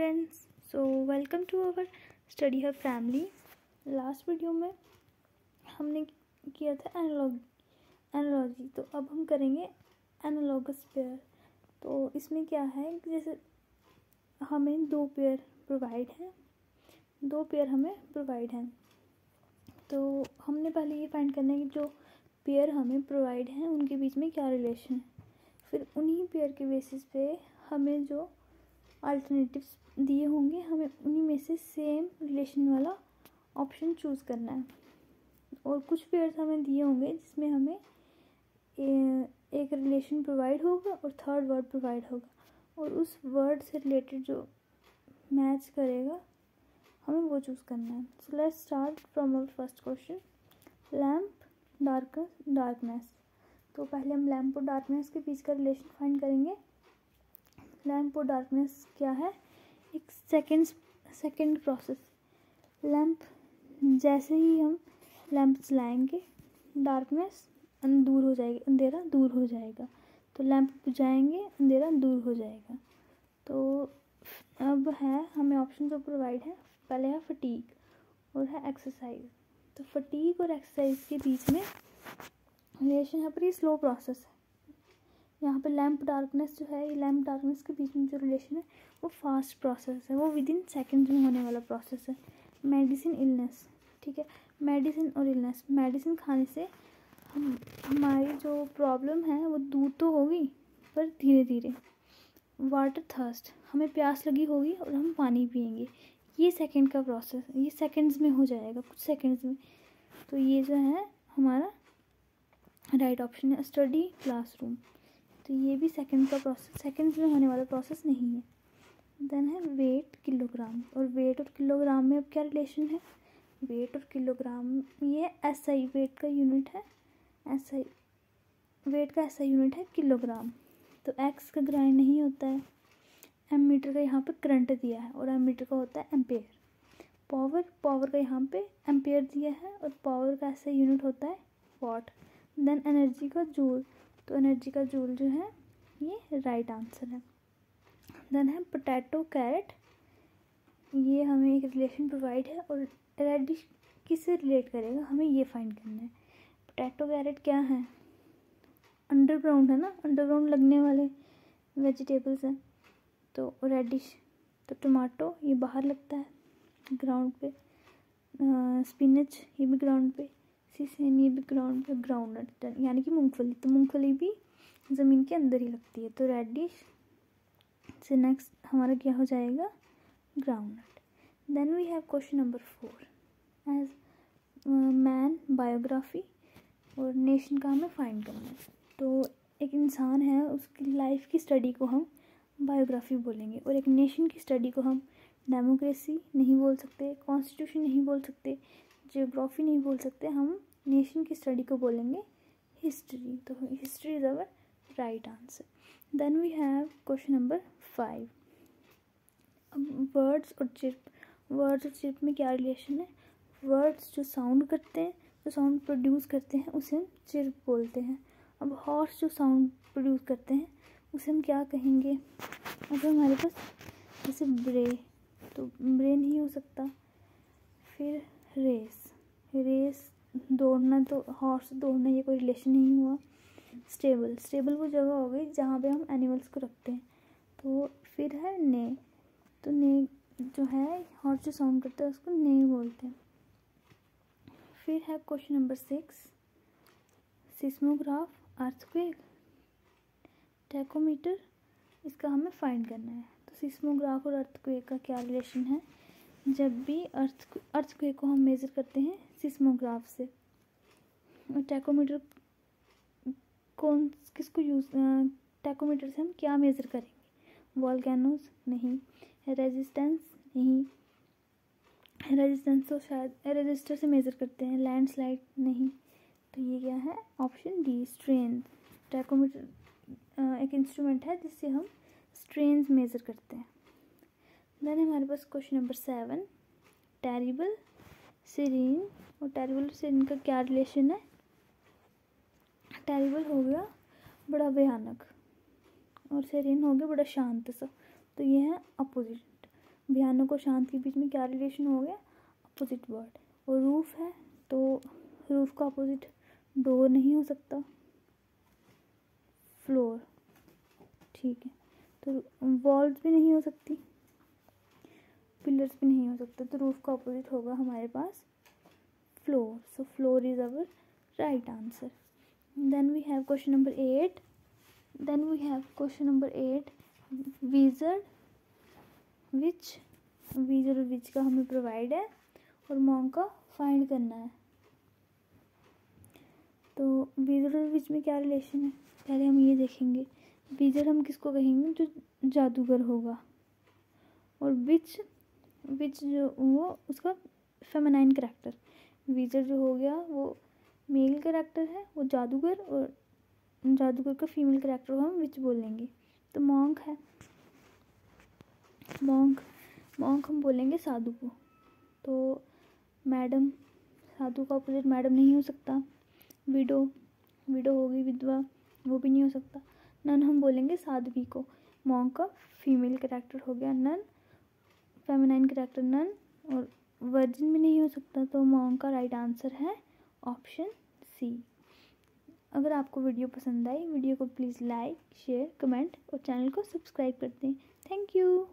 Friends so welcome to our study her family last video में हमने किया था एनालॉग एनालॉजी तो अब हम करेंगे एनालॉगस पेयर तो इसमें क्या है? जैसे हमें दो पेयर प्रोवाइड हैं। दो पेयर हमें प्रोवाइड हैं। तो हमने पहले ये फाइंड करना है कि जो पेयर हमें प्रोवाइड हैं, उनके बीच में क्या रिलेशन है। फिर उन्हीं पेयर के बेसिस पे हमें जो अल्टरनेटिव्स दिए होंगे, हमें उन्हीं में से सेम रिलेशन वाला ऑप्शन चूज़ करना है। और कुछ पेयर्स हमें दिए होंगे, जिसमें हमें एक रिलेशन प्रोवाइड होगा और थर्ड वर्ड प्रोवाइड होगा। और उस वर्ड से रिलेटेड जो मैच करेगा, हमें वो चूज़ करना है। So let's start from our first question lamp dark darkness तो पहले हम लैम्प और डार्कनेस के बीच का रिलेशन फाइंड करेंगे। लैम्प और डार्कनेस क्या है? एक सेकेंड सेकेंड प्रोसेस लैम्प, जैसे ही हम लैम्प चलाएँगे डार्कनेस दूर हो जाएगी, अंधेरा दूर हो जाएगा। तो लैम्प बुझाएँगे अंधेरा दूर हो जाएगा। तो अब है, हमें ऑप्शन जो प्रोवाइड है, पहले है फटीक और है एक्सरसाइज तो फटीक और एक्सरसाइज के बीच में रिलेशन है पर ये स्लो प्रोसेस है। यहाँ पे लैम्प डार्कनेस जो है, ये लैम्प डार्कनेस के बीच में जो रिलेशन है, वो फास्ट प्रोसेस है। वो विद इन सेकेंड में होने वाला प्रोसेस है। मेडिसिन इलनेस ठीक है? मेडिसिन और इलनेस मेडिसिन खाने से हम, हमारी जो प्रॉब्लम है, वो दूर तो होगी, पर धीरे धीरे वाटर थर्स्ट हमें प्यास लगी होगी और हम पानी पियेंगे। ये सेकंड का प्रोसेस ये सेकंड्स में हो जाएगा, कुछ सेकंड्स में। तो ये जो है, हमारा राइट ऑप्शन है स्टडी क्लासरूम तो ये भी सेकंड का प्रोसेस सेकंड्स में होने वाला प्रोसेस नहीं है। देन है वेट किलोग्राम और वेट और किलोग्राम में अब क्या रिलेशन है? वेट और किलोग्राम ये एस आई वेट का यूनिट है। एस आई वेट का ऐसा यूनिट है किलोग्राम तो एक्स का ग्राइंड नहीं होता है। एम मीटर का यहाँ पे करंट दिया है और एम मीटर का होता है एम्पेयर पावर पावर का यहाँ पे एम्पेयर दिया है और पावर का ऐसा यूनिट होता है वॉट देन एनर्जी का जूल तो एनर्जी का जूल जो है, ये राइट आंसर है। देन है पोटैटो कैरेट ये हमें एक रिलेशन प्रोवाइड है और रेडिश किससे रिलेट करेगा? हमें ये फाइंड करना है। पोटैटो कैरेट क्या है? अंडरग्राउंड है ना? अंडरग्राउंड लगने वाले वेजिटेबल्स हैं। तो रेडिश तो टमाटो ये बाहर लगता है ग्राउंड पे। स्पिनच ये भी ग्राउंड पे। सेम ये भी ग्राउंड पे ग्राउंड यानी कि मूंगफली। तो मूंगफली भी ज़मीन के अंदर ही लगती है। तो रेडिश से नेक्स्ट हमारा क्या हो जाएगा? Ground nut then we have question number four as man biography और नेशन का हमें फाइंड करना है? तो एक इंसान है, उसकी लाइफ की स्टडी को हम बायोग्राफी बोलेंगे। और एक नेशन की स्टडी को हम डेमोक्रेसी नहीं बोल सकते कॉन्स्टिट्यूशन नहीं बोल सकते जियोग्राफी नहीं बोल सकते, हम नेशन की स्टडी को बोलेंगे हिस्ट्री। तो history is our right answer. Then we have question number five. अब वर्ड्स और चिप, वर्ड्स और चिप में क्या रिलेशन है? वर्ड्स जो साउंड करते हैं, जो साउंड प्रोड्यूस करते हैं, उसे हम चिर्प बोलते हैं। अब हॉर्स जो साउंड प्रोड्यूस करते हैं, उसे हम क्या कहेंगे? अगर हमारे पास जैसे ब्रे तो ब्रे नहीं हो सकता। फिर रेस रेस दौड़ना तो हॉर्स दौड़ना ये कोई रिलेशन नहीं हुआ। स्टेबल स्टेबल वो जगह हो गई जहाँ पे हम एनिमल्स को रखते हैं। तो फिर है ने तो ने जो है हॉर्स जो साउंड करता है उसको ने बोलते हैं। फिर है question number six seismograph earthquake tachometer इसका हमें फाइंड करना है। तो सिस्मोग्राफ और अर्थक्वेक का क्या रिलेशन है? जब भी अर्थ अर्थक्वेक को हम मेज़र करते हैं सिस्मोग्राफ से। टैकोमीटर कौन, किसको यूज़ टैकोमीटर से हम क्या मेज़र करेंगे? वॉलकैनोज नहीं रेजिस्टेंस नहीं। रेजिस्टेंस तो शायद रजिस्टर से मेज़र करते हैं लैंडस्लाइड नहीं। तो ये क्या है? ऑप्शन डी स्ट्रेन टैकोमीटर एक इंस्ट्रूमेंट है जिससे हम स्ट्रेन मेज़र करते हैं। देन हमारे पास question number seven, terrible serene, और टेरिबल से का क्या रिलेशन है? टेरिबल हो गया बड़ा भयानक, और सेरीन हो गया बड़ा शांत सा। तो ये है अपोजिट। भयानक और शांत के बीच में क्या रिलेशन हो गया? Opposite word. और रूफ है तो रूफ का अपोजिट डोर नहीं हो सकता। फ्लोर। ठीक है। तो वॉल्स भी नहीं हो सकती। पिलर्स भी नहीं हो सकते तो रूफ का अपोजिट होगा हमारे पास floor so floor is our right answer then we have question number eight then we have question number eight wizard witch wizard और विच का हमें प्रोवाइड है और मॉन्ग का फाइंड करना है. तो विजर और विच में क्या रिलेशन है? पहले हम ये देखेंगे. विजर हम किसको कहेंगे? जो जादूगर होगा. और विच विच जो, वो उसका फेमनाइन करेक्टर विजर जो हो गया, वो मेल करेक्टर है, वो जादूगर और जादूगर का फीमेल करेक्टर हम विच बोलेंगे? तो मॉन्क है। मॉन्क मॉन्क हम बोलेंगे साधु को। तो मैडम साधु का अपोजिट मैडम नहीं हो सकता। विडो विडो होगी विधवा, वो भी नहीं हो सकता। नन हम बोलेंगे साध्वी को। मॉन्क का फीमेल करेक्टर हो गया नन फेमिनाइन करेक्टर नन और वर्जिन भी नहीं हो सकता तो मॉन्ग का राइट आंसर है ऑप्शन सी अगर आपको वीडियो पसंद आई वीडियो को प्लीज़ लाइक शेयर कमेंट और चैनल को सब्सक्राइब कर दें. Thank you